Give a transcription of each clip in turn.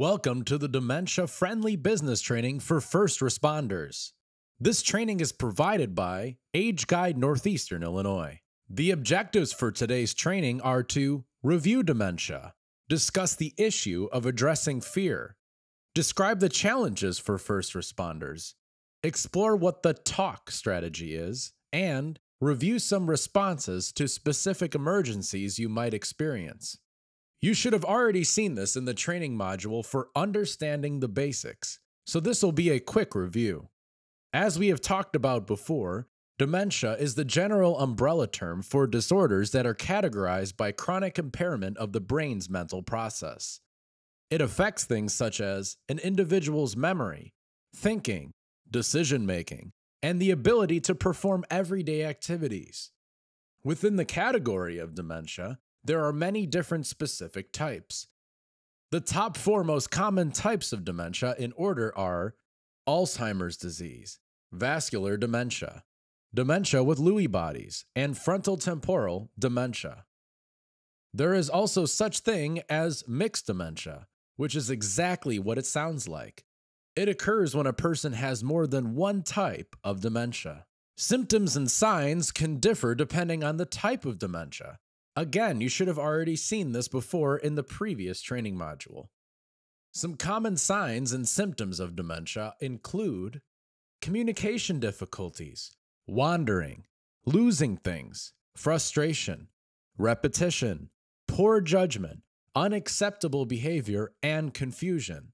Welcome to the dementia friendly business training for first responders. This training is provided by Age Guide Northeastern Illinois. The objectives for today's training are to review dementia, discuss the issue of addressing fear, describe the challenges for first responders, explore what the TALK strategy is, and review some responses to specific emergencies you might experience. You should have already seen this in the training module for understanding the basics, so this will be a quick review. As we have talked about before, dementia is the general umbrella term for disorders that are categorized by chronic impairment of the brain's mental process. It affects things such as an individual's memory, thinking, decision making, and the ability to perform everyday activities. Within the category of dementia, there are many different specific types. The top four most common types of dementia in order are Alzheimer's disease, vascular dementia, dementia with Lewy bodies, and frontotemporal dementia. There is also such thing as mixed dementia, which is exactly what it sounds like. It occurs when a person has more than one type of dementia. Symptoms and signs can differ depending on the type of dementia, Again, you should have already seen this before in the previous training module. Some common signs and symptoms of dementia include communication difficulties, wandering, losing things, frustration, repetition, poor judgment, unacceptable behavior, and confusion.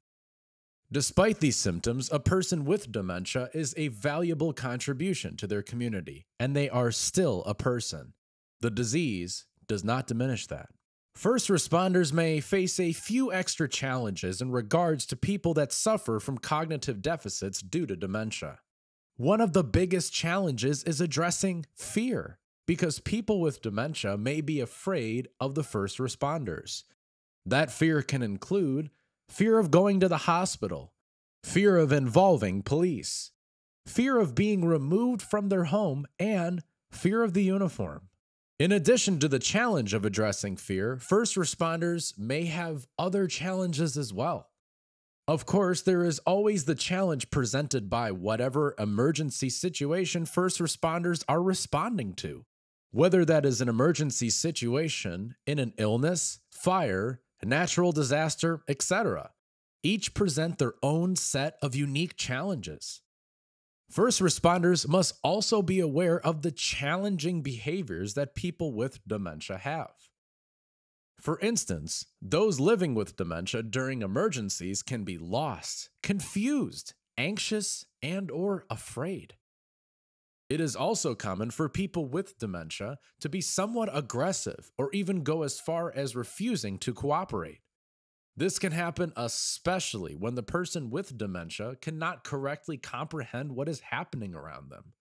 Despite these symptoms, a person with dementia is a valuable contribution to their community, and they are still a person. The disease does not diminish that. First responders may face a few extra challenges in regards to people that suffer from cognitive deficits due to dementia. One of the biggest challenges is addressing fear, because people with dementia may be afraid of the first responders. That fear can include fear of going to the hospital, fear of involving police, fear of being removed from their home, and fear of the uniform. In addition to the challenge of addressing fear, first responders may have other challenges as well. Of course, there is always the challenge presented by whatever emergency situation first responders are responding to. Whether that is an emergency situation in an illness, fire, natural disaster, etc. Each present their own set of unique challenges. First responders must also be aware of the challenging behaviors that people with dementia have. For instance, those living with dementia during emergencies can be lost, confused, anxious, and or afraid. It is also common for people with dementia to be somewhat aggressive or even go as far as refusing to cooperate. This can happen especially when the person with dementia cannot correctly comprehend what is happening around them.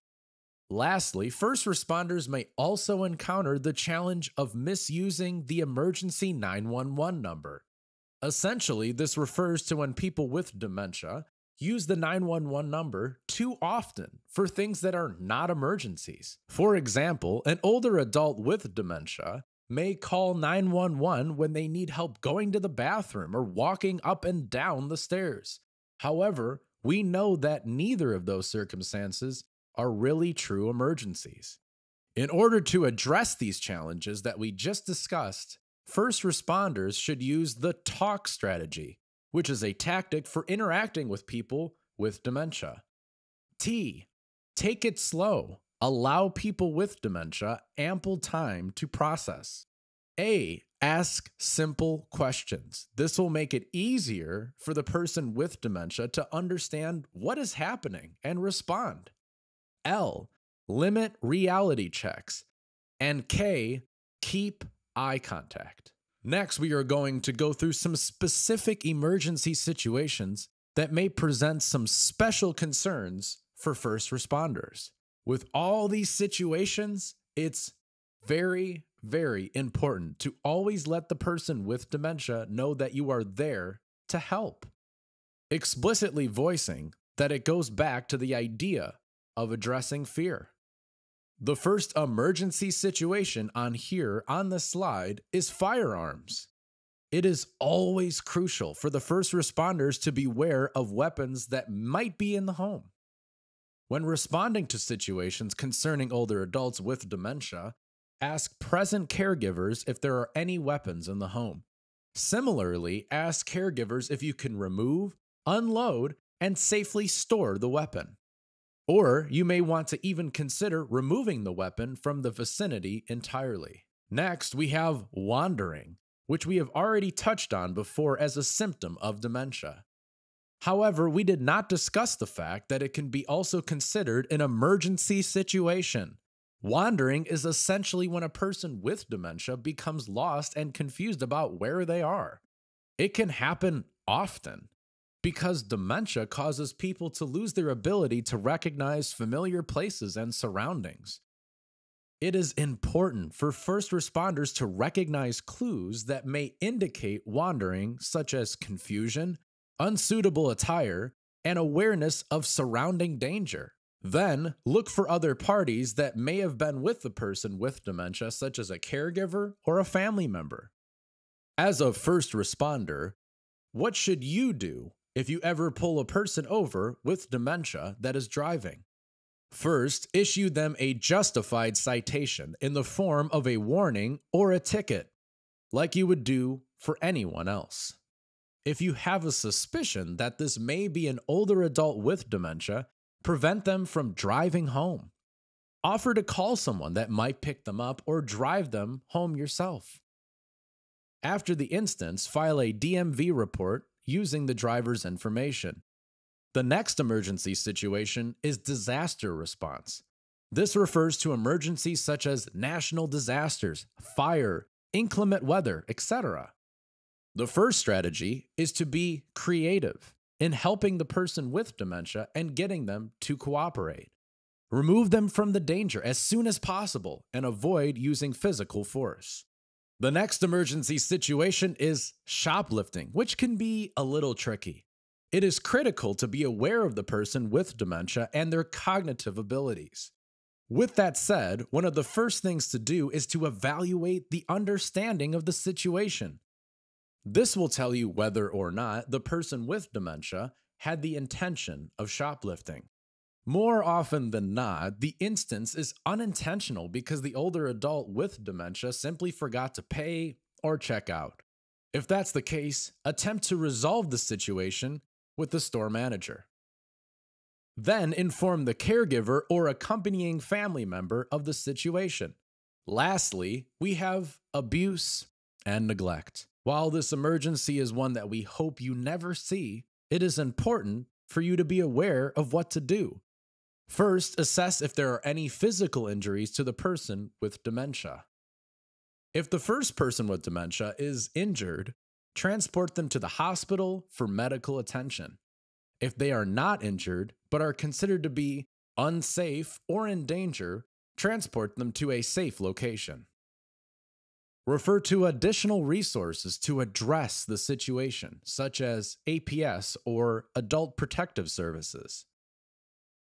Lastly, first responders may also encounter the challenge of misusing the emergency 911 number. Essentially, this refers to when people with dementia use the 911 number too often for things that are not emergencies. For example, an older adult with dementia may call 911 when they need help going to the bathroom or walking up and down the stairs. However, we know that neither of those circumstances are really true emergencies. In order to address these challenges that we just discussed, first responders should use the TALK strategy, which is a tactic for interacting with people with dementia. T, take it slow. Allow people with dementia ample time to process. A. Ask simple questions. This will make it easier for the person with dementia to understand what is happening and respond. L. Limit reality checks. And K. Keep eye contact. Next, we are going to go through some specific emergency situations that may present some special concerns for first responders with all these situations, it's very, very important to always let the person with dementia know that you are there to help. Explicitly voicing that it goes back to the idea of addressing fear. The first emergency situation on here on the slide is firearms. it is always crucial for the first responders to beware of weapons that might be in the home. When responding to situations concerning older adults with dementia, ask present caregivers if there are any weapons in the home. Similarly, ask caregivers if you can remove, unload, and safely store the weapon. Or you may want to even consider removing the weapon from the vicinity entirely. Next, we have wandering, which we have already touched on before as a symptom of dementia. However, we did not discuss the fact that it can be also considered an emergency situation. Wandering is essentially when a person with dementia becomes lost and confused about where they are. It can happen often because dementia causes people to lose their ability to recognize familiar places and surroundings. It is important for first responders to recognize clues that may indicate wandering, such as confusion, unsuitable attire, and awareness of surrounding danger. Then look for other parties that may have been with the person with dementia, such as a caregiver or a family member. As a first responder, what should you do if you ever pull a person over with dementia that is driving. First, issue them a justified citation in the form of a warning or a ticket, like you would do for anyone else. If you have a suspicion that this may be an older adult with dementia, prevent them from driving home. Offer to call someone that might pick them up or drive them home yourself. After the instance, file a DMV report using the driver's information. The next emergency situation is disaster response. This refers to emergencies such as national disasters, fire, inclement weather, etc. The first strategy is to be creative in helping the person with dementia and getting them to cooperate. Remove them from the danger as soon as possible and avoid using physical force. The next emergency situation is shoplifting, which can be a little tricky. It is critical to be aware of the person with dementia and their cognitive abilities. With that said, one of the first things to do is to evaluate the understanding of the situation. This will tell you whether or not the person with dementia had the intention of shoplifting. More often than not, the instance is unintentional because the older adult with dementia simply forgot to pay or check out. If that's the case, attempt to resolve the situation with the store manager. Then inform the caregiver or accompanying family member of the situation. Lastly, we have abuse and neglect. While this emergency is one that we hope you never see, it is important for you to be aware of what to do. First, assess if there are any physical injuries to the person with dementia. If the first person with dementia is injured, transport them to the hospital for medical attention. If they are not injured but are considered to be unsafe or in danger, transport them to a safe location. Refer to additional resources to address the situation, such as APS or Adult Protective Services.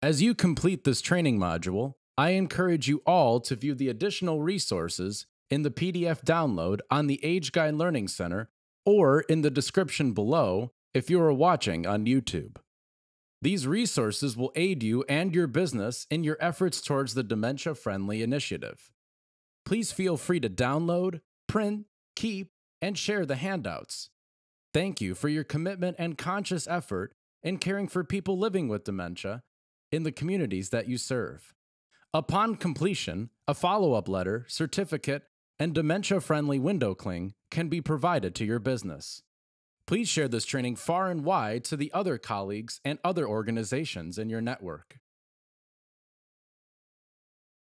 As you complete this training module, I encourage you all to view the additional resources in the PDF download on the Age Guide Learning Center or in the description below if you are watching on YouTube. These resources will aid you and your business in your efforts towards the dementia friendly initiative. Please feel free to download, print, keep, and share the handouts. Thank you for your commitment and conscious effort in caring for people living with dementia in the communities that you serve. Upon completion, a follow up letter, certificate, and dementia friendly window cling can be provided to your business. Please share this training far and wide to the other colleagues and other organizations in your network.